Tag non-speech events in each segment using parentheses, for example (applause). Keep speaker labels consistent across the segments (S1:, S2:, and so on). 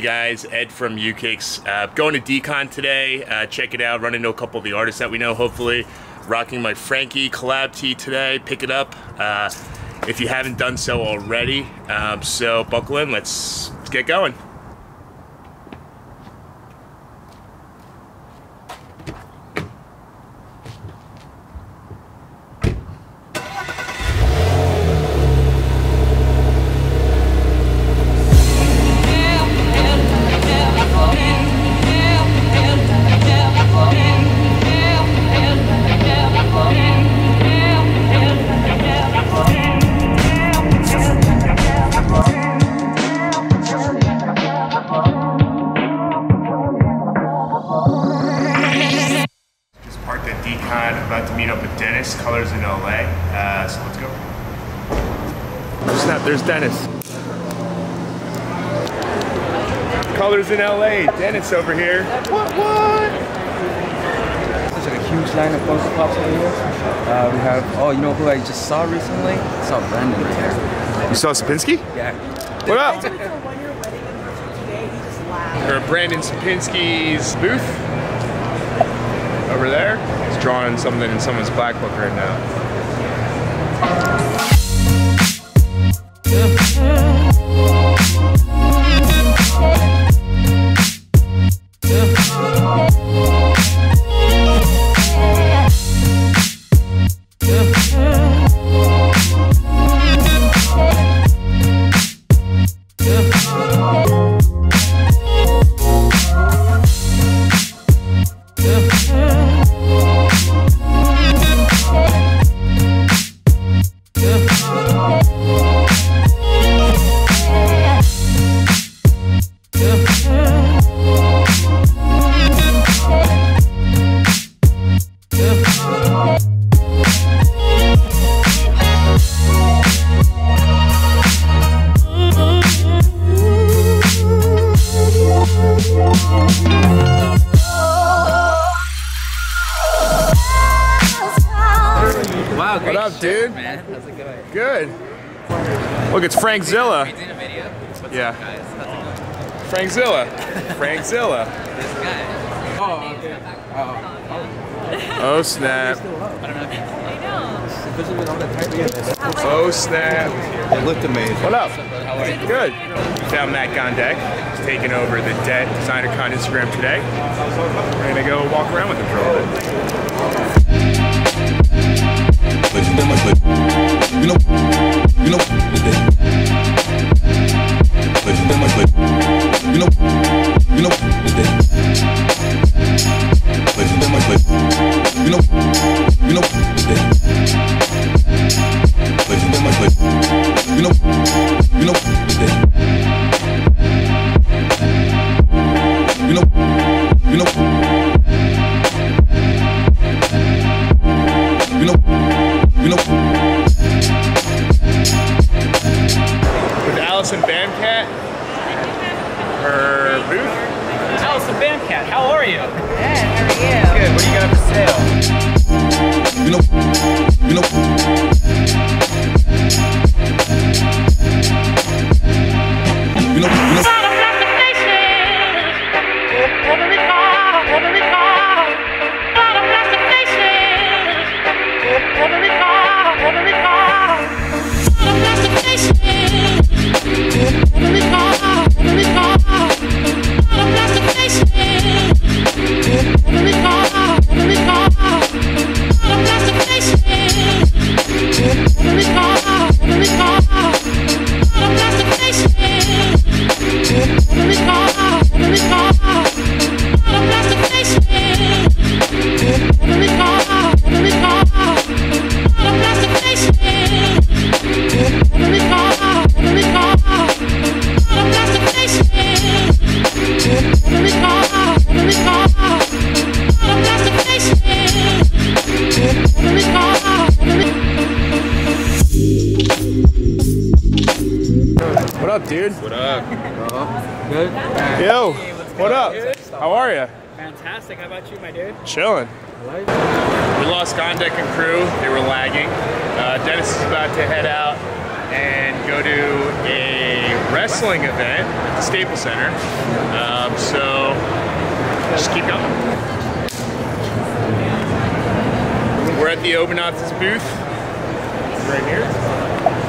S1: Guys, Ed from Ewkuks. Uh, going to DCON today. Uh, check it out. Run into a couple of the artists that we know, hopefully. Rocking my Frankie collab tee today. Pick it up uh, if you haven't done so already. Um, so buckle in. Let's get going. About to meet up with Dennis. Colors in LA. Uh, so let's go. Snap, there's Dennis. Colors in LA. Dennis over here. What, what?
S2: There's like a huge line of Funko Pops over here. Uh, we have, oh, you know who I just saw recently? I saw Brandon right there.
S1: You saw Sopinsky?
S2: Yeah.
S1: What up?
S3: For when you're wedding anniversary today, he just laughed.
S1: Or Brandon Sopinsky's booth. Over there. Drawing something in someone's black book right now. Dude?
S4: Man, how's it going?
S1: Good. Look, it's Frankzilla.
S4: We did a video. What's
S1: Yeah.
S4: up, guys? How's it going?
S1: Frankzilla. (laughs) Frankzilla.
S4: This guy.
S2: Oh, okay.
S1: Oh, oh snap.
S4: I don't know if you
S2: Especially with all the
S1: Oh snap.
S2: It looked amazing.
S1: What up?
S4: How are you?
S1: Good. Found Matt Gondek. He's taking over the Debt Designer Con Instagram today. We're gonna go walk around with him for a little bit
S5: bitches. You know, you know, You know, you know.
S1: what you got for sale? Dude?
S4: What up?
S2: Good.
S1: Yo. What up? How are you?
S4: Fantastic. How about you, my dude?
S1: Chilling. We lost Gondek and crew. They were lagging. Uh, Dennis is about to head out and go to a wrestling event at the Staples Center. Um, so just keep going. We're at the Obanoth's booth right here.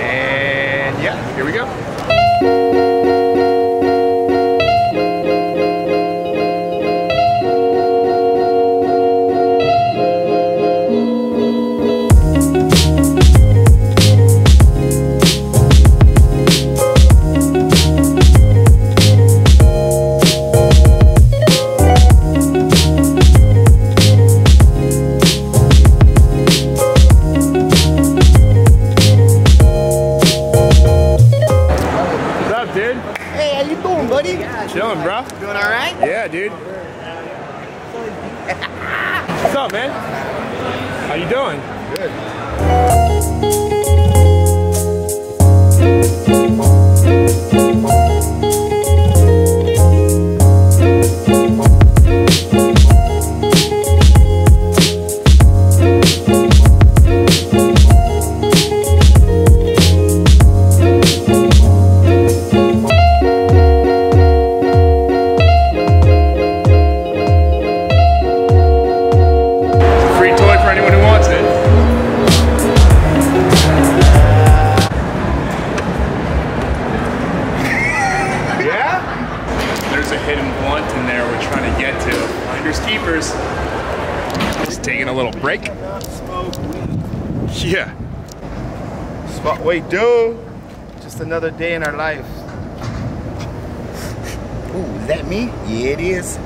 S1: And yeah, here we go. What's
S6: How you doing?
S1: Free get to. Finders keepers. Just taking a little break. Yeah.
S6: What we do? Just another day in our life. Ooh, is that me? Yeah, it is.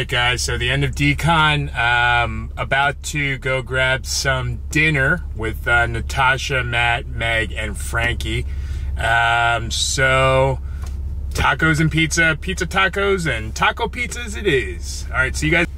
S1: Right, guys. So the end of DCON. Um, about to go grab some dinner with uh, Natasha, Matt, Meg, and Frankie. Um, so tacos and pizza, pizza tacos, and taco pizzas it is. All right. See you guys.